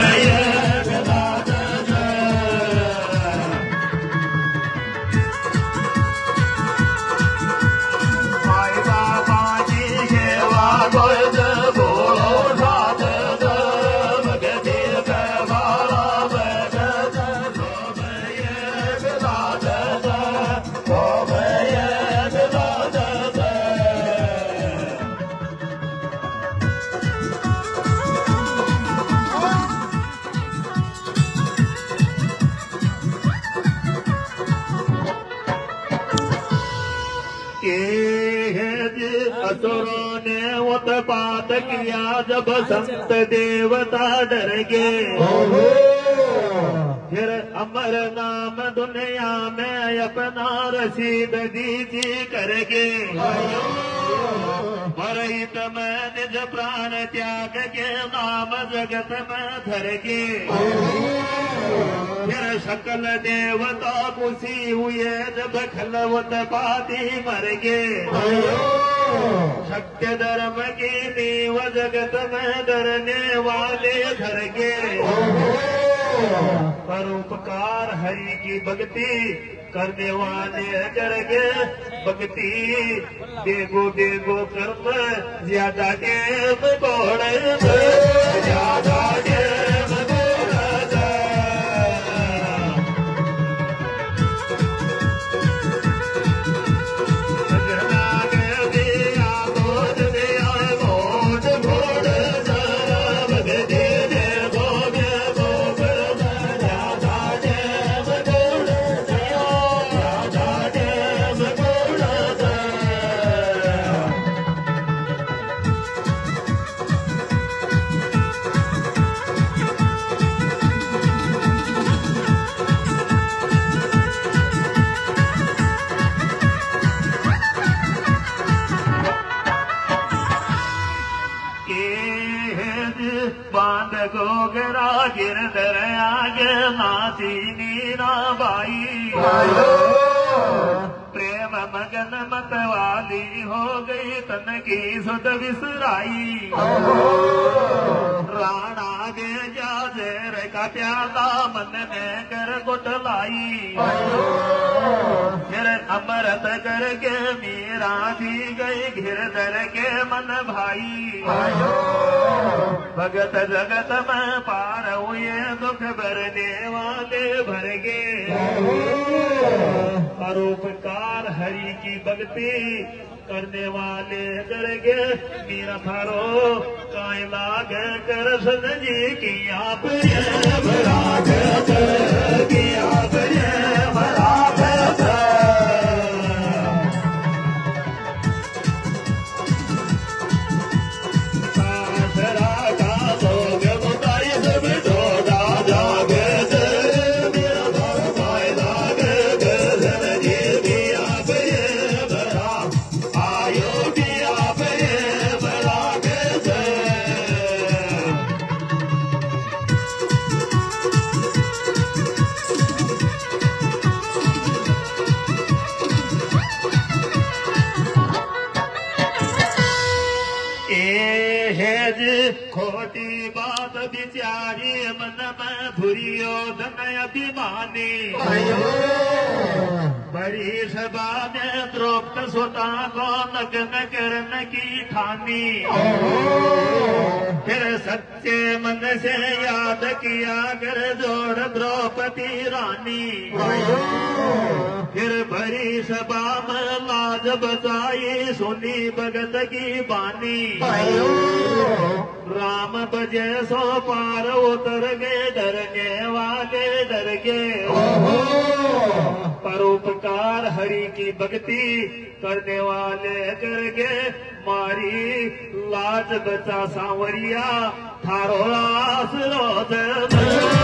Yeah. असुरों ने उत्पात किया जब संत देवता डर गए। फिर अमर नाम दुनिया में अपना रसीद दीजी करगे परहित में निज प्राण त्याग के नाम जगत में धरगे फिर सकल देवता खुशी हुए जब खलवत पाती मर गए। धर्म की वाले धर गए परोपकार हरि की भक्ति करने वाले करगे भक्ति। देगो देगो कर्म ज्यादा देव बोड़ बाँध गोगरा गिरधर आगे नाची मीरा बाई प्रेम मगन मत वाली हो गई तन की सुध विसराई राणा गे जा जेर का प्याला मन में कर गुटलाई। अमृत करके मीरा जी गई गिरधर के मन भाई। भगत जगत में पार हुए दुख भरने वाले भर गए परोपकार हरि की भक्ति करने वाले करगे मेरा थारो काय लाग कर सन जी की आप। ये खोटी बात बिचारी मन में भूरियो धन अभिमानी। बड़ी सभा में द्रोक्त स्वता को नग्न करने की ठानी। फिर सच्चे मन से याद किया कर जोड़ द्रौपदी रानी। फिर भरी सभा में लाज बचाई सुनी भगत की बानी। राम बजे सो पार उतर गए डरने वाले डर गए परोपकार हरि की भक्ति करने वाले कर गए मारी लाज बचा सांवरिया थारो आस आस